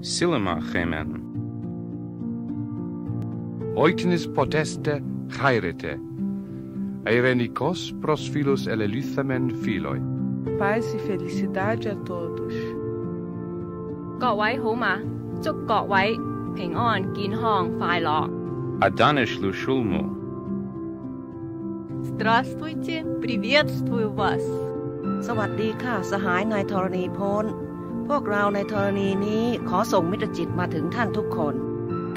Silema chemen. Oiknis poteste chairete. Eirenikos pros filos elelithamen filoi. Paz e felicidade a todos. 各位好嘛，祝各位平安健康快乐。 Adanish lushulmu. Здравствуйте, приветствую вас. สวัสดีค่ะสหายนายธรณีพ้น พวกเราในธรณีนี้ขอส่งมิตรจิตมาถึงท่านทุกคน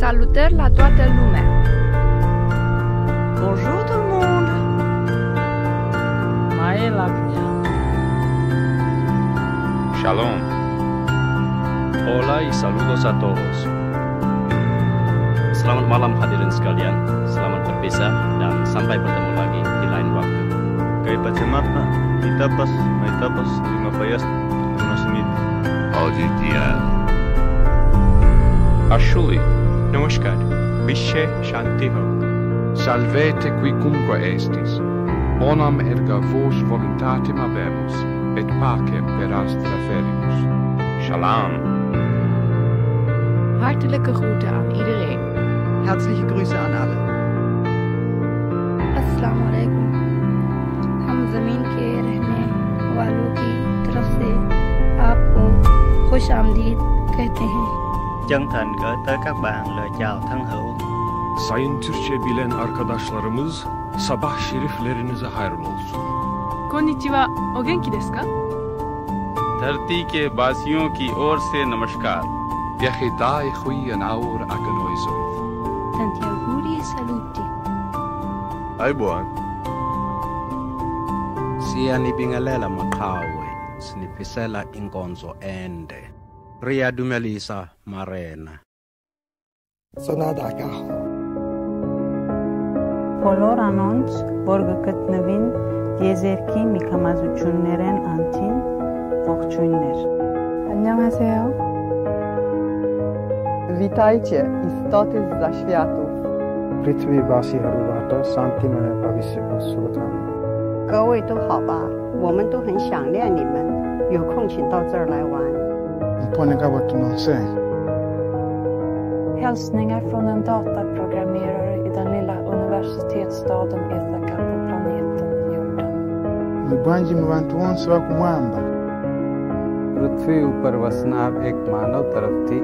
Salutări la toată lumea. Bonjour tout le monde Shalom. Hola y saludos a todos. Selamat malam hadirin sekalian. Selamat berpisah dan sampai bertemu lagi di lain waktu. Kai pacematna, itapas, maitapas, lima payas, tunas mit. Audi dial. Ashuli, namaskar, Bishe shanti ho. Salvete qui cumque estis, bonam erga vos voluntatem habemus, et pacem per astra ferimus. Shalom. Hartelijke groeten aan iedereen. Herzliche Grüße an alle. अस्सलाम वालेकुम हम ज़मीन के रहने वालों की तरफ़ से आपको खुश आमदीद कहते हैं Chân thành gửi tới các bạn lời chào thân hữu. Sayın Türkçe bilen arkadaşlarımız, sabah şeriflerinize hayırlı olsun. Konnichiwa, o genki desu ka? धरती के वासियों की ओर से नमस्कार hui an aur aganoisoid. Ayibuhani. Siyanibingelela maqhawe, siniphisela inkonzo ende. Riyadumelisa Marena. Sonada kaho. Polor anons borgë këtë në vin, djezerki mi antin, voqqyunër. Anjam aseo. Witajcie, istoty z zaświatu. पृथ्वीवासीहरूबाट शान्तिमय भविष्यको शुभकामना 各位都好吧，我们都很想念你们，有空请到这儿来玩。Påminner vart någonsin. Hälsningar från en dataprogrammerare i den lilla universitetsstaden Ithaka på planeten jorden. Mugwanji mu bantu bonsi bakumwamba. पृथ्वी ऊपर वसनार एक मानव तरफ़ थी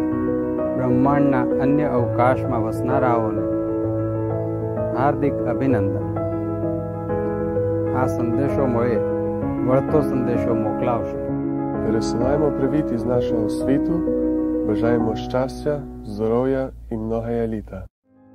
ब्रह्मांडना अन्य अवकाशमा वसनाराओने હાર્દિક અભિનંદન આ સંદેશો મળે વળતો સંદેશો મોકલાવશે Пересилаємо привіт із нашого світу, бажаємо щастя, здоров'я і многоя літа.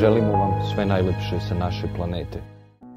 Želimo vam sve najlepše sa naše planete.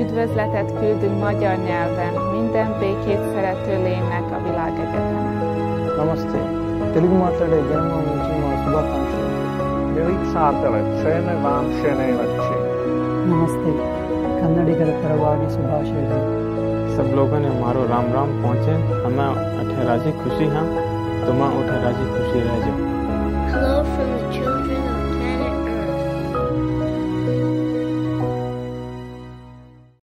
Üdvözletet küldünk magyar nyelven minden békét szerető lénynek a világ egyetlen. Namaste. Telugu మాట్లాడే జనమ నుంచి మా శుభాకాంక్షలు Milí přátelé, přejeme vám vše nejlepší. नमस्ते कन्नड़िगर परवागी सुभाषे सब लोगों ने हमारो राम राम पहुँचे हमें अठेराजी खुशी हाँ तुम्हें अठेराजी खुशी रह जाओ